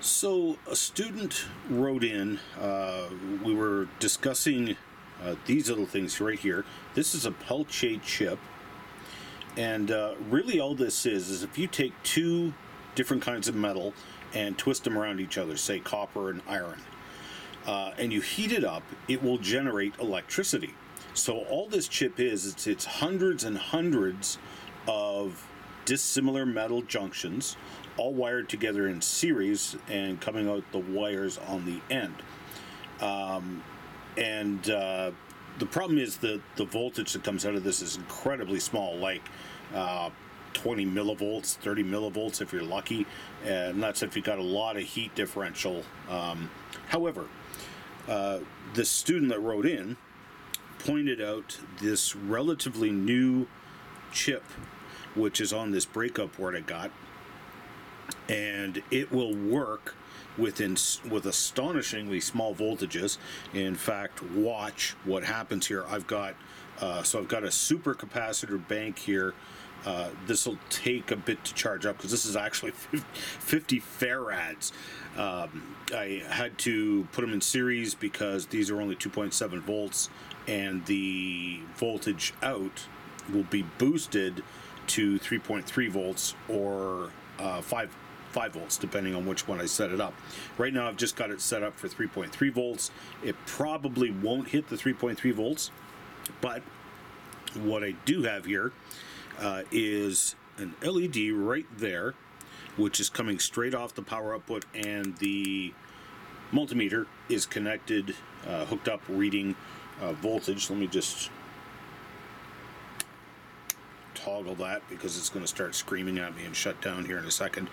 So, a student wrote in. Uh, we were discussing uh, these little things right here. This is a Peltier chip. And uh, really, all this is is if you take two different kinds of metal and twist them around each other, say copper and iron, uh, and you heat it up, it will generate electricity. So, all this chip is, it's, it's hundreds and hundreds of dissimilar metal junctions all wired together in series and coming out the wires on the end. Um, and uh, the problem is that the voltage that comes out of this is incredibly small, like uh, 20 millivolts, 30 millivolts if you're lucky, and that's if you got a lot of heat differential. Um, however, uh, the student that wrote in pointed out this relatively new chip, which is on this breakout board I got and it will work within with astonishingly small voltages. In fact, watch what happens here. I've got uh, so I've got a super capacitor bank here. Uh, this will take a bit to charge up because this is actually 50 farads. Um, I had to put them in series because these are only 2.7 volts, and the voltage out will be boosted to 3.3 volts or uh, 5 5 volts, depending on which one I set it up. Right now, I've just got it set up for 3.3 volts. It probably won't hit the 3.3 volts, but what I do have here uh, is an LED right there, which is coming straight off the power output, and the multimeter is connected, uh, hooked up, reading uh, voltage. Let me just toggle that because it's going to start screaming at me and shut down here in a second.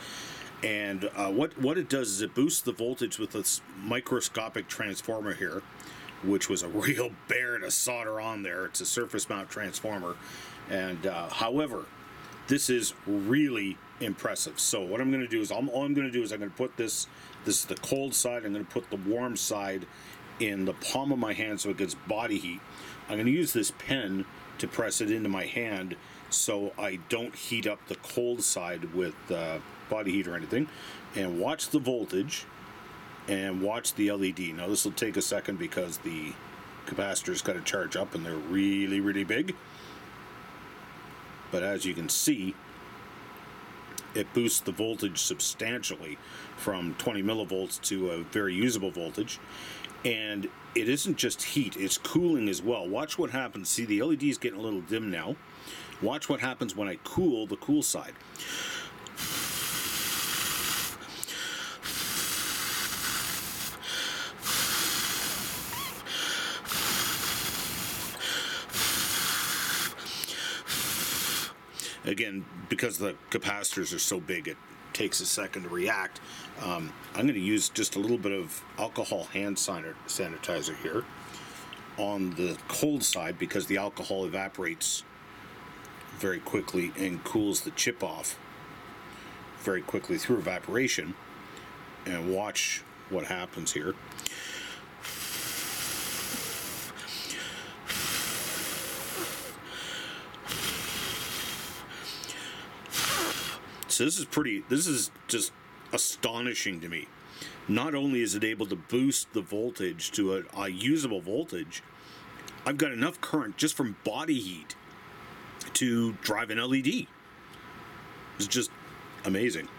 And uh, what what it does is it boosts the voltage with this microscopic transformer here, which was a real bear to solder on there. It's a surface mount transformer, and uh, however, this is really impressive. So what I'm going to do is I'm, all I'm going to do is I'm going to put this this is the cold side. I'm going to put the warm side in the palm of my hand so it gets body heat. I'm going to use this pen to press it into my hand so I don't heat up the cold side with uh, body heat or anything. And watch the voltage and watch the LED. Now, this will take a second because the capacitor's got to charge up and they're really, really big. But as you can see, it boosts the voltage substantially from 20 millivolts to a very usable voltage. And it isn't just heat, it's cooling as well. Watch what happens. See, the LED is getting a little dim now. Watch what happens when I cool the cool side. Again, because the capacitors are so big, it takes a second to react. Um, I'm going to use just a little bit of alcohol hand sanitizer here on the cold side because the alcohol evaporates very quickly and cools the chip off very quickly through evaporation. And watch what happens here. So this is pretty, this is just astonishing to me. Not only is it able to boost the voltage to a, a usable voltage, I've got enough current just from body heat to drive an LED. It's just amazing.